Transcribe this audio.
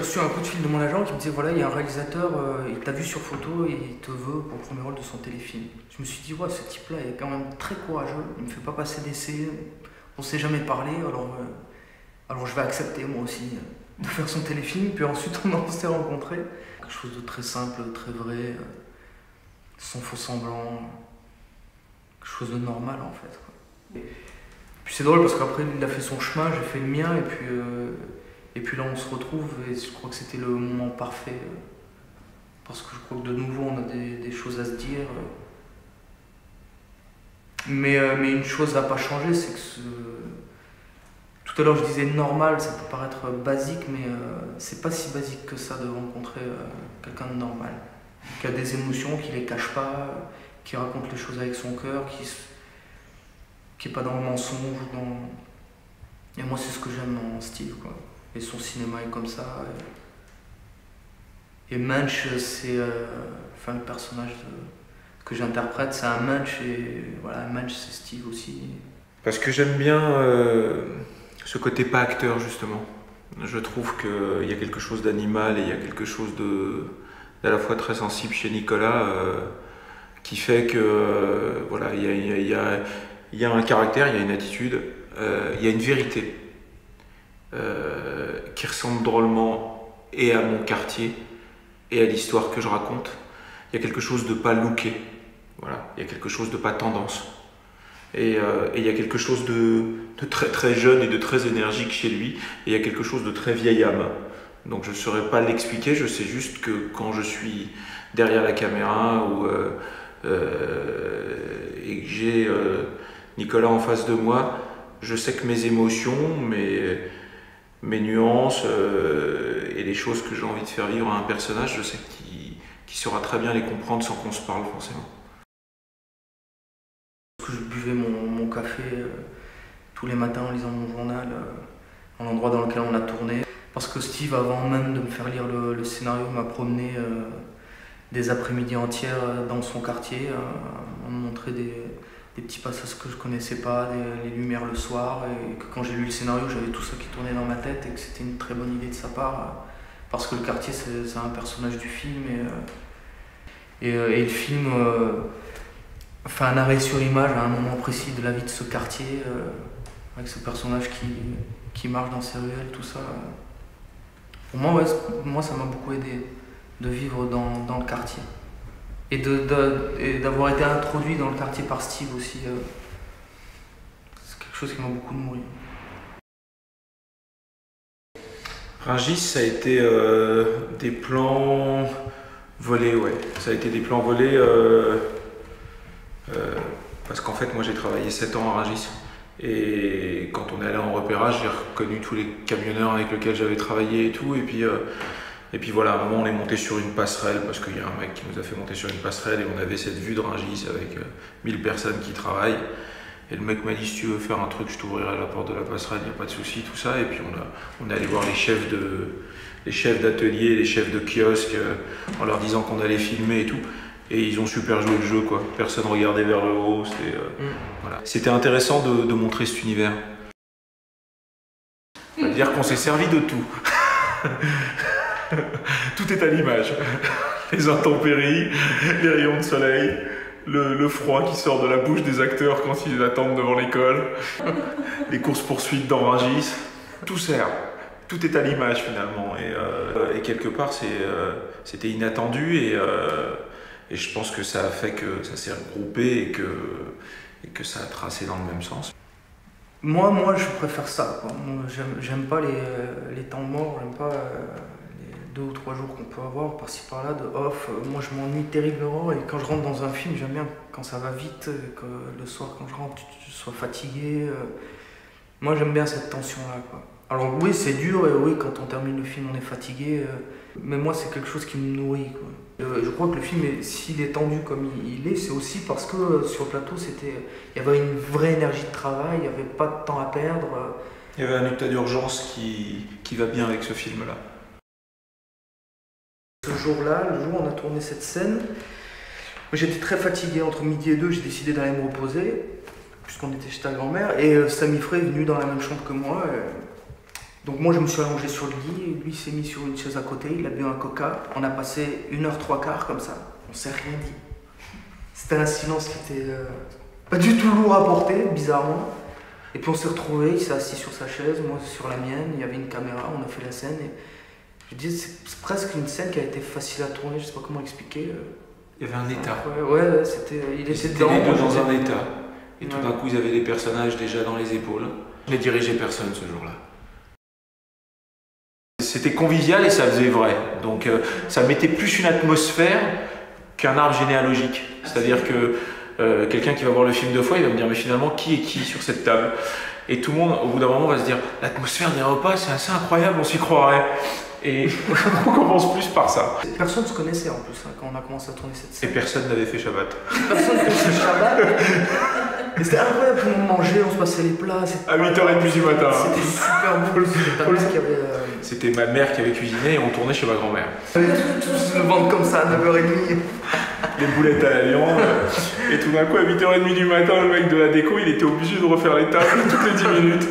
reçu un coup de fil de mon agent qui me disait voilà, il y a un réalisateur, euh, il t'a vu sur photo et il te veut pour le premier rôle de son téléfilm. Je me suis dit, ouais, ce type-là est quand même très courageux, il me fait pas passer d'essai, on s'est jamais parlé, alors, euh, alors je vais accepter moi aussi de faire son téléfilm. Puis ensuite, on s'est rencontrés. Quelque chose de très simple, très vrai, euh, sans faux semblant, quelque chose de normal en fait. Puis c'est drôle parce qu'après, il a fait son chemin, j'ai fait le mien, et puis. Et puis là, on se retrouve et je crois que c'était le moment parfait. Euh, parce que je crois que de nouveau, on a des, choses à se dire. Euh. Mais, euh, mais une chose n'a pas changé, c'est que tout à l'heure je disais normal, ça peut paraître basique, mais c'est pas si basique que ça de rencontrer quelqu'un de normal. Qui a des émotions, qui les cache pas, qui raconte les choses avec son cœur, qui, qui pas dans le mensonge. Dans... Et moi, c'est ce que j'aime dans Steve. Quoi et son cinéma est comme ça. Et, Munch, c'est. Euh, le personnage que j'interprète, c'est un Munch, et voilà, Munch, c'est Steve aussi. Parce que j'aime bien euh, ce côté pas acteur, justement. Je trouve qu'il y a quelque chose d'animal et il y a quelque chose de d'à la fois très sensible chez Nicolas euh, qui fait que voilà il y a, y, a, y a, un caractère, il y a une attitude, il y a une vérité euh, qui ressemble drôlement et à mon quartier et à l'histoire que je raconte. Il y a quelque chose de pas looké, voilà. Il y a quelque chose de pas tendance. Et, euh, il y a quelque chose de, très très jeune et de très énergique chez lui. Et il y a quelque chose de très vieille âme. Donc je ne saurais pas l'expliquer, je sais juste que quand je suis derrière la caméra ou, euh, et que j'ai Nicolas en face de moi, je sais que mes émotions, mes, mes nuances euh, et les choses que j'ai envie de faire vivre à un personnage, je sais qu'il saura très bien les comprendre sans qu'on se parle forcément. Je buvais mon, café euh, tous les matins en lisant mon journal, euh, en l'endroit dans lequel on a tourné. Parce que Steve, avant même de me faire lire le, scénario, m'a promené des après-midi entières dans son quartier, à me montrer des, des petits passages que je connaissais pas, les lumières le soir, et que quand j'ai lu le scénario, j'avais tout ça qui tournait dans ma tête et que c'était une très bonne idée de sa part, parce que le quartier c'est un personnage du film et, euh, et, euh, et le film euh, fait un arrêt sur image à un moment précis de la vie de ce quartier, avec ce personnage qui, qui marche dans ses ruelles, tout ça. Pour moi, moi ça m'a beaucoup aidé de vivre dans, dans le quartier et d'avoir été introduit dans le quartier par Steve aussi. Euh, c'est quelque chose qui m'a beaucoup nourri. Rungis, ça a été euh, des plans volés, ouais. Ça a été des plans volés euh, parce qu'en fait, moi j'ai travaillé 7 ans à Rungis. Et quand on est allé en repérage, j'ai reconnu tous les camionneurs avec lesquels j'avais travaillé et tout. Et puis et puis voilà, à un moment on est monté sur une passerelle parce qu'il y a un mec qui nous a fait monter sur une passerelle et on avait cette vue de Rungis avec 1000 euh, personnes qui travaillent. Et le mec m'a dit si tu veux faire un truc, je t'ouvrirai la porte de la passerelle, il n'y a pas de souci, tout ça. Et puis on, a, on est allé voir les chefs de les chefs d'atelier, les chefs de kiosque, euh, en leur disant qu'on allait filmer et tout. Et ils ont super joué le jeu, quoi. Personne regardait vers le haut. C'était euh, mm. voilà. C'était intéressant de, de, montrer cet univers. C'est-à-dire qu'on s'est servi de tout. Tout est à l'image. Les intempéries, les rayons de soleil, le, froid qui sort de la bouche des acteurs quand ils attendent devant l'école, les courses-poursuites dans tout sert. Tout est à l'image finalement. Et, euh, quelque part, euh, c'était inattendu euh, et, je pense que ça a fait que ça s'est regroupé et que, ça a tracé dans le même sens. Moi, moi, je préfère ça. J'aime pas les, les, temps morts, j'aime pas deux ou trois jours qu'on peut avoir par-ci par-là de off. Euh, moi je m'ennuie terriblement et quand je rentre dans un film, j'aime bien quand ça va vite, que le soir quand je rentre, je sois fatigué. Euh. Moi j'aime bien cette tension-là. Alors oui, c'est dur et oui, quand on termine le film, on est fatigué. Euh. Mais moi, c'est quelque chose qui me nourrit. Je crois que le film, s'il est tendu comme il est, c'est aussi parce que sur le plateau, il y avait une vraie énergie de travail, il n'y avait pas de temps à perdre. Il y avait un état d'urgence qui, qui va bien avec ce film-là. Ce jour-là, le jour où on a tourné cette scène, j'étais très fatigué entre midi et deux, j'ai décidé d'aller me reposer, puisqu'on était chez ta grand-mère, et euh, Samy Frey est venu dans la même chambre que moi, Donc moi je me suis allongé sur le lit, lui s'est mis sur une chaise à côté, il a bu un coca. On a passé une heure trois quarts comme ça, on s'est rien dit. C'était un silence qui était euh, pas du tout lourd à porter, bizarrement. Et puis on s'est retrouvés, il s'est assis sur sa chaise, moi sur la mienne, il y avait une caméra, on a fait la scène. Je dis c'est presque une scène qui a été facile à tourner, je sais pas comment expliquer. euh. Il y avait un état. Ouais, ouais, c'était, il était dedans. les deux dans un état. Et tout d'un coup, ils avaient des personnages déjà dans les épaules. Je n'ai dirigé personne ce jour-là. C'était convivial et ça faisait vrai. Donc euh, ça mettait plus une atmosphère qu'un arbre généalogique. C'est-à-dire que euh, quelqu'un qui va voir le film deux fois, il va me dire mais finalement qui est qui sur cette table? Et tout le monde, au bout d'un moment, va se dire l'atmosphère des repas, c'est assez incroyable, on s'y croirait. Et on commence plus par ça. Personne ne se connaissait en plus hein, quand on a commencé à tourner cette Et scène. personne n'avait fait Shabbat. Personne ne connaissait Shabbat. Et c'était incroyable, on mangeait, on se passait les plats. À 8h30 du matin. C'était super beau. C'était avait, euh, C'était ma mère qui avait cuisiné et on tournait chez ma grand-mère. avait tout- tous le ventre comme ça à 9h30. Les boulettes à la viande. Et tout d'un coup, à 8h30 du matin, le mec de la déco, il était obligé de refaire les tables toutes les 10 minutes.